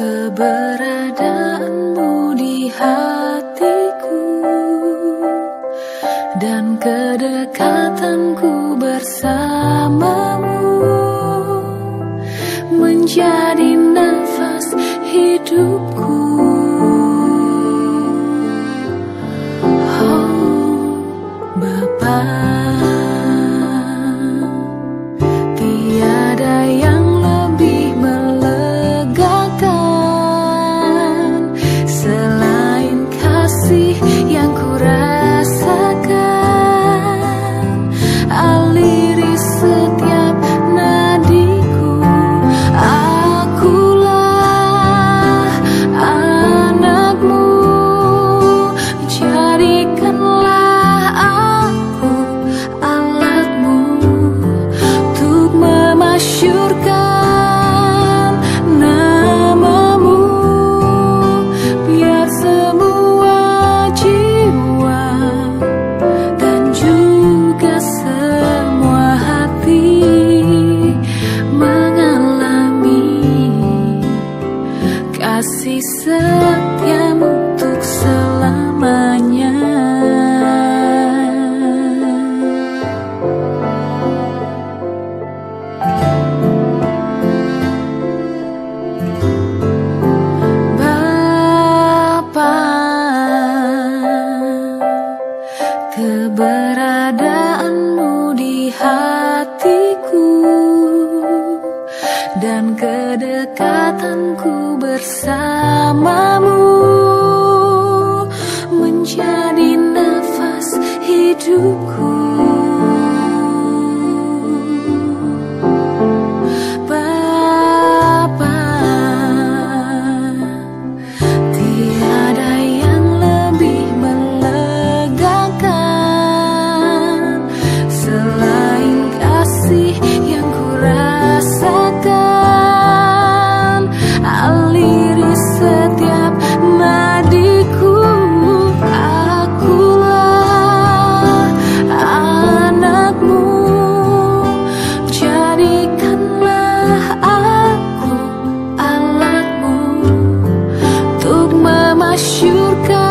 keberadaanmu di hatiku dan kedekatanku bersamamu menjadi nafas hidupku. Oh Bapak. dan kedekatanku bersamamu menjadi nafas hidupku. sure